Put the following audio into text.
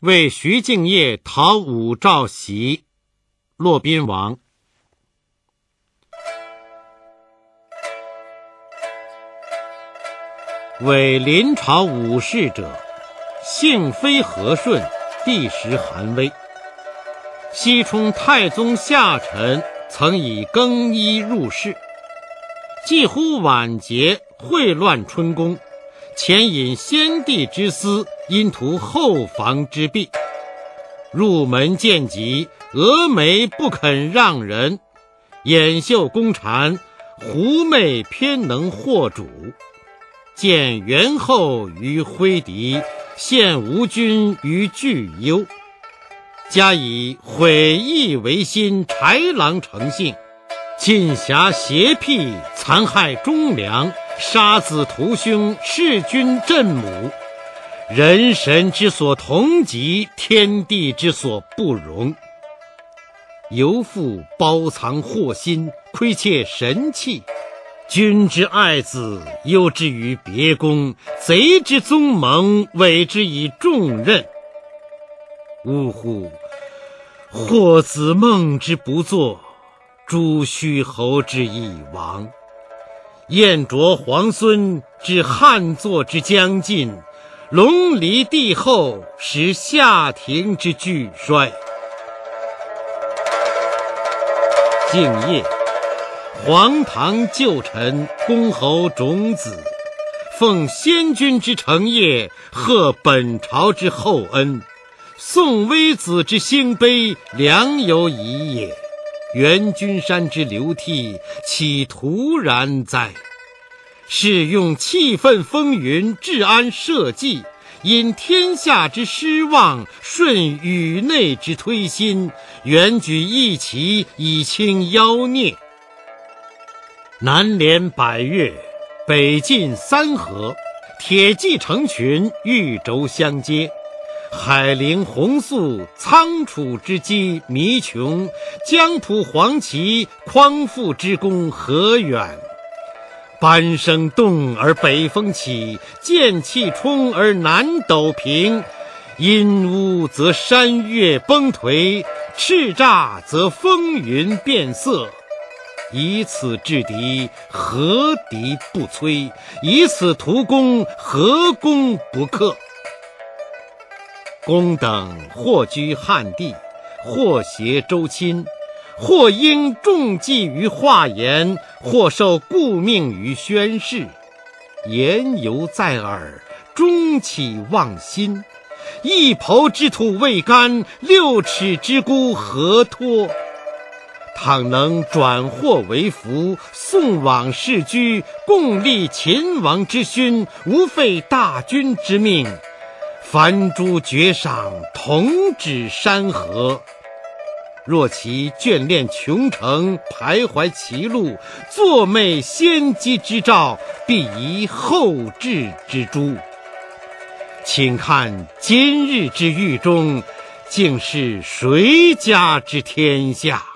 为徐敬业讨武曌檄，骆宾王。为临朝武士者，性非和顺，地时寒微。西充太宗下臣曾以更衣入室，几乎晚节，秽乱春宫，潜引先帝之私，因图后房之弊。入门见疾，峨眉不肯让人；掩袖宫蝉，狐媚偏能惑主。见元后于挥敌，陷吴军于巨忧。加以毁义为心，豺狼成性，尽侠邪僻，残害忠良，杀子屠兄，弑君震母，人神之所同极，天地之所不容。犹复包藏祸心，窥窃神器。君之爱子，忧之于别宫；贼之宗盟，委之以重任。呜呼！或子孟之不作，朱虚侯之已亡，燕卓皇孙至汉祚之将尽，龙离帝后，使夏庭之巨衰。敬业。皇唐旧臣，公侯种子，奉先君之承业，贺本朝之厚恩，宋微子之兴悲，良有已也。元君山之流涕，岂徒然哉？是用气愤风云，治安社稷，因天下之失望，顺宇内之推心，远举义旗以清妖孽。南连百越，北进三河，铁骑成群，玉轴相接。海陵洪粟，仓储之机弥穷；江浦黄旗，匡复之功何远？班声动而北风起，剑气冲而南斗平。阴乌则山岳崩颓，叱咤则风云变色。以此制敌，何敌不摧？以此图功，何功不克？公等或居汉地，或携周亲，或因重计于华言，或受故命于宣室。言犹在耳，终起忘心。一抔之土未干，六尺之孤何托？倘能转祸为福，送往世居，共立秦王之勋，无废大军之命，凡诸绝赏，同指山河。若其眷恋穷城，徘徊歧路，作媚先机之兆，必疑后至之诛。请看今日之狱中，竟是谁家之天下？